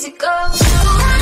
easy go.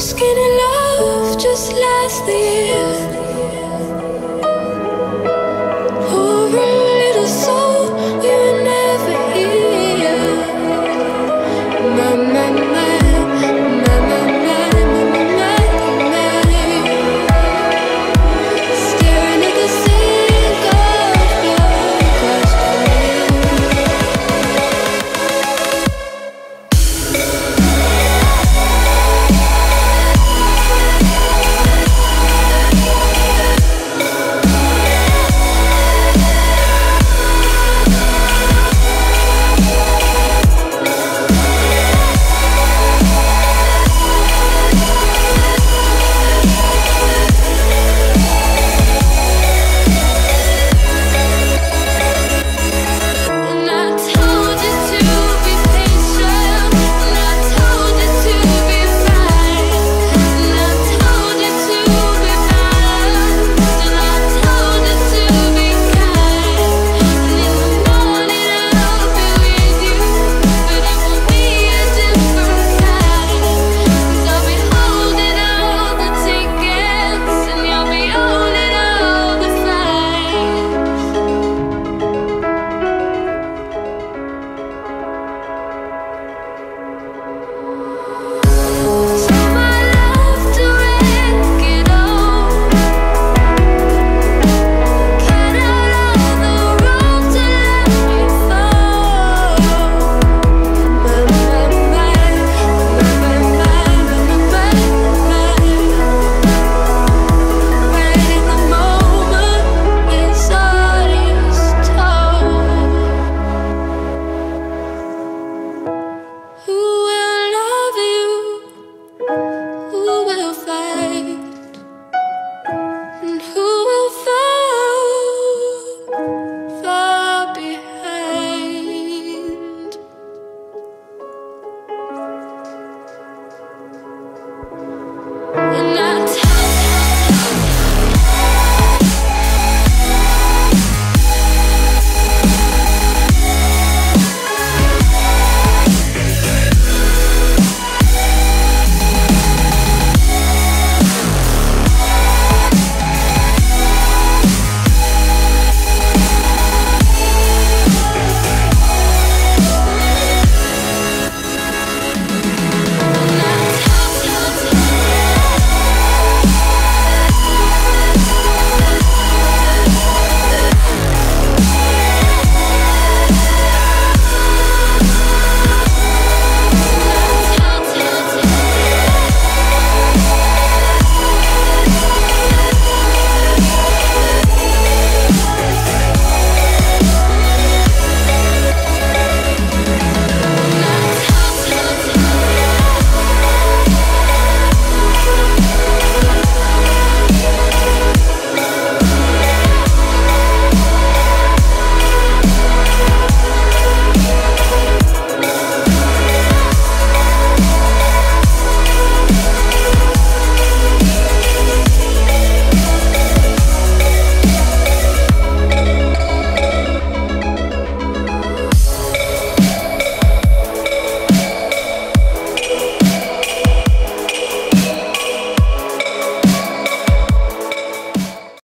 Skinny love, just last year.